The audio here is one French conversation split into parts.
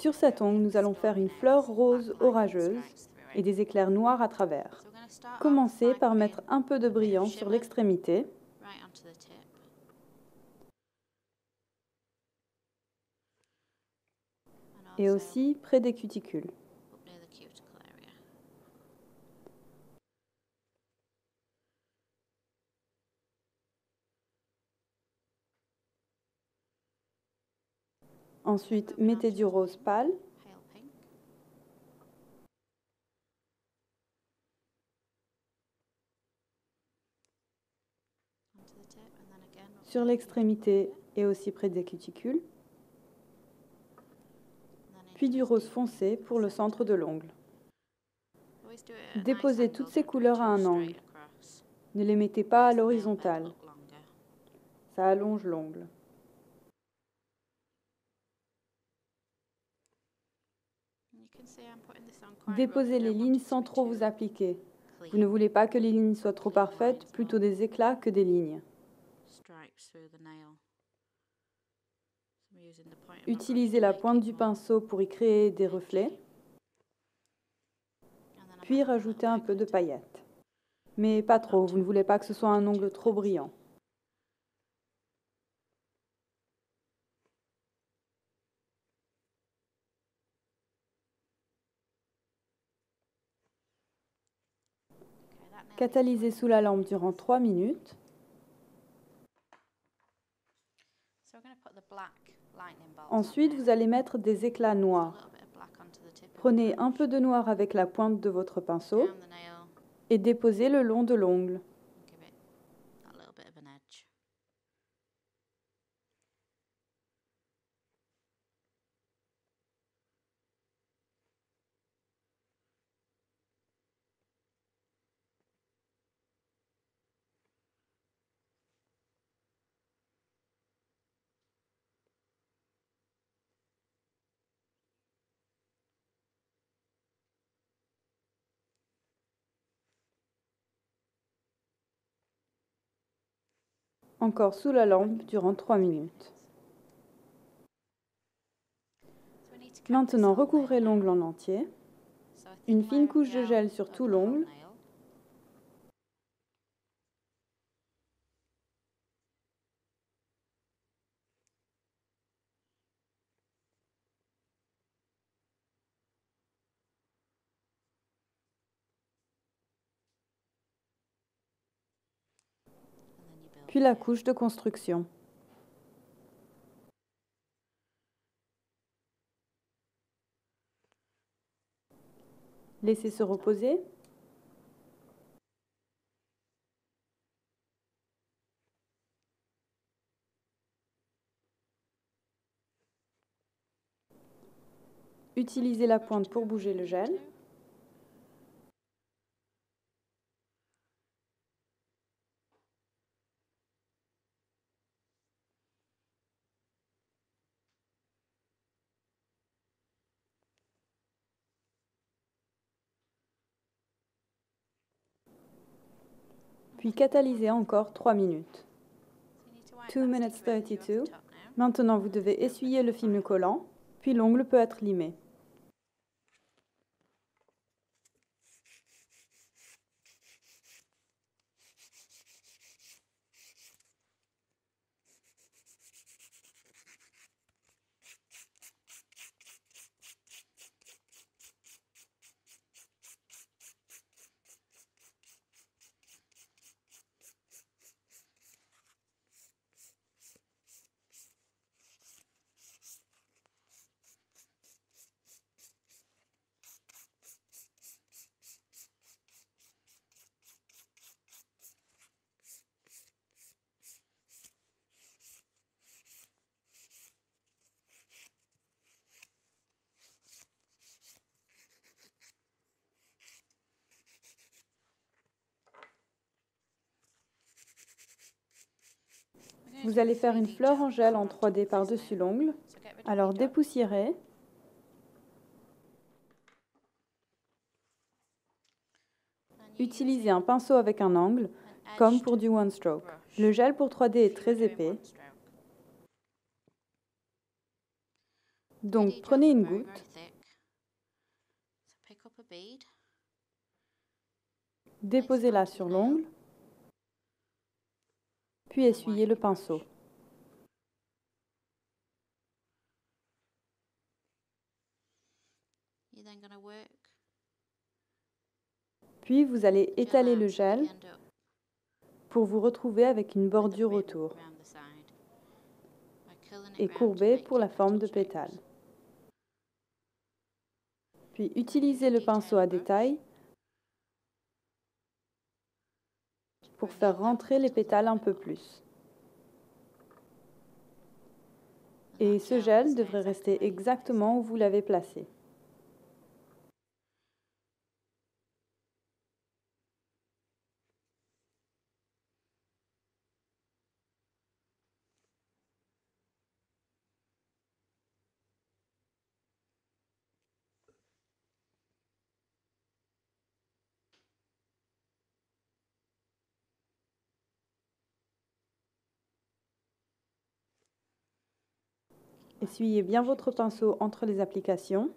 Sur cet ongle, nous allons faire une fleur rose orageuse et des éclairs noirs à travers. Commencez par mettre un peu de brillant sur l'extrémité. Et aussi près des cuticules. Ensuite, mettez du rose pâle. Sur l'extrémité et aussi près des cuticules. Puis du rose foncé pour le centre de l'ongle. Déposez toutes ces couleurs à un angle. Ne les mettez pas à l'horizontale. Ça allonge l'ongle. Déposez les lignes sans trop vous appliquer. Vous ne voulez pas que les lignes soient trop parfaites, plutôt des éclats que des lignes. Utilisez la pointe du pinceau pour y créer des reflets, puis rajoutez un peu de paillettes. Mais pas trop, vous ne voulez pas que ce soit un ongle trop brillant. Catalysez sous la lampe durant 3 minutes. Ensuite, vous allez mettre des éclats noirs. Prenez un peu de noir avec la pointe de votre pinceau et déposez le long de l'ongle. Encore sous la lampe durant 3 minutes. Maintenant, recouvrez l'ongle en entier. Une fine couche de gel sur tout l'ongle. Puis la couche de construction. Laissez se reposer. Utilisez la pointe pour bouger le gel. Puis catalysez encore 3 minutes. 2 minutes 32. Maintenant, vous devez essuyer le film collant, puis l'ongle peut être limé. Vous allez faire une fleur en gel en 3D par-dessus l'ongle. Alors dépoussiérez. Utilisez un pinceau avec un angle, comme pour du one stroke. Le gel pour 3D est très épais. Donc prenez une goutte, déposez-la sur l'ongle, puis essuyez le pinceau. Puis vous allez étaler le gel pour vous retrouver avec une bordure autour et courber pour la forme de pétale. Puis utilisez le pinceau à détail pour faire rentrer les pétales un peu plus. Et ce gel devrait rester exactement où vous l'avez placé. Essuyez bien votre pinceau entre les applications.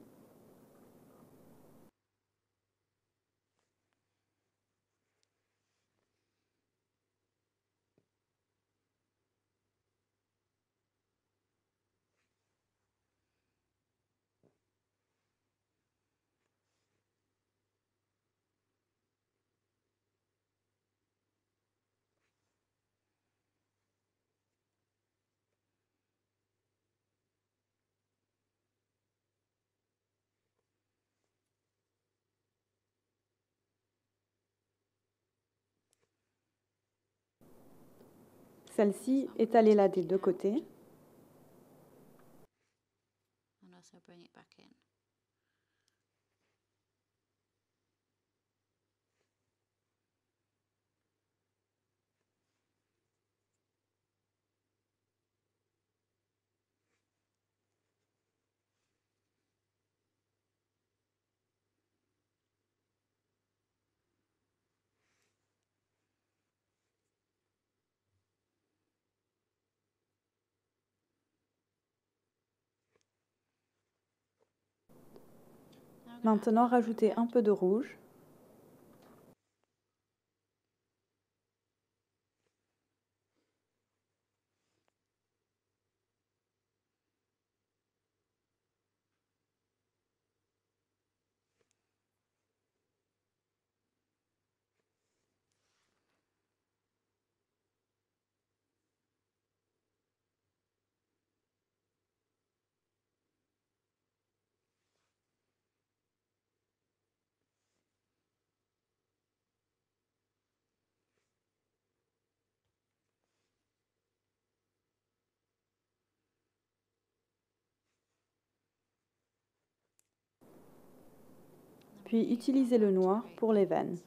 Celle-ci, étalez-la des deux côtés. Maintenant, rajoutez un peu de rouge. Puis utilisez le noir pour les veines.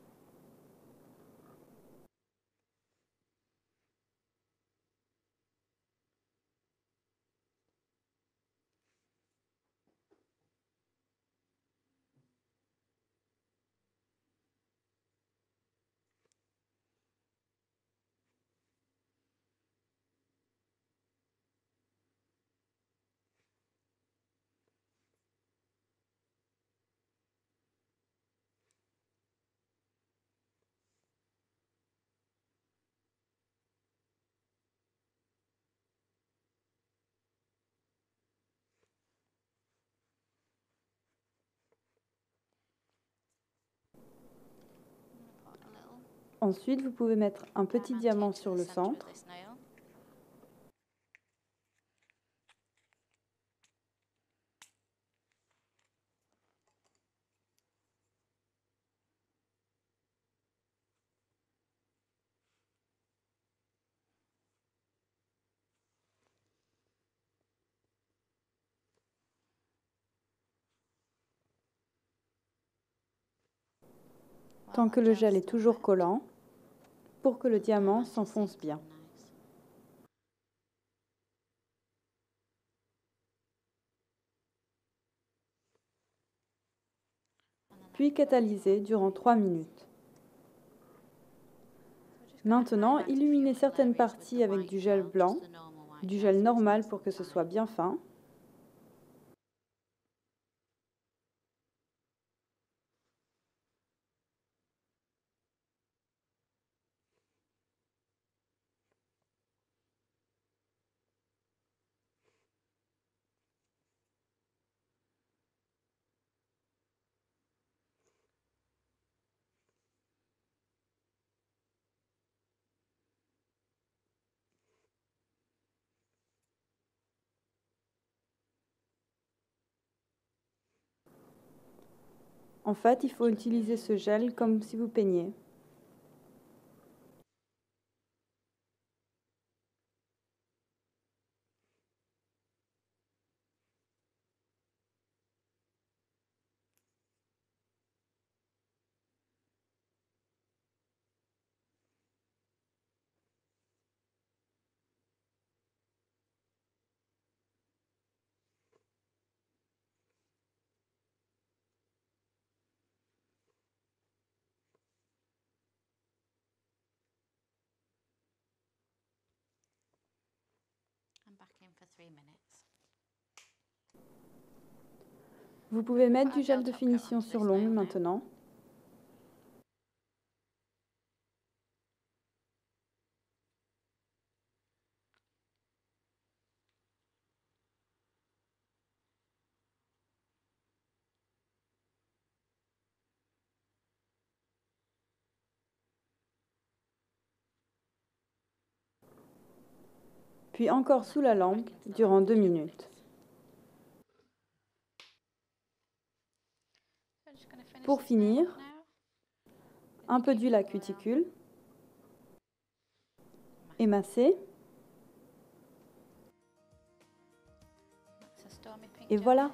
Ensuite, vous pouvez mettre un petit diamant sur le centre. Tant que le gel est toujours collant, pour que le diamant s'enfonce bien. Puis catalyser durant 3 minutes. Maintenant, illuminez certaines parties avec du gel blanc, du gel normal pour que ce soit bien fin, En fait, il faut utiliser ce gel comme si vous peignez. Vous pouvez mettre du gel de finition sur l'ongle maintenant. Puis encore sous la lampe durant deux minutes. Pour finir, un peu d'huile à cuticule, émasser, et voilà,